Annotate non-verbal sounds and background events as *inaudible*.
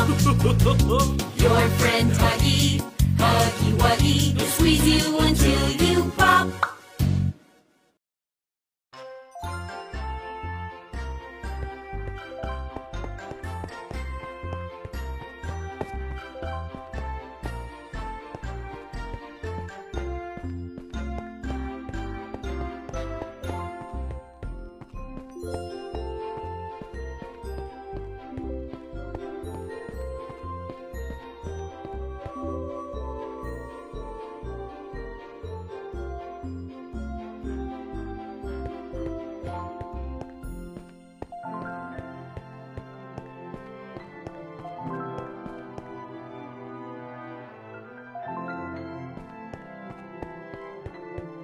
*laughs* Your friend Huggy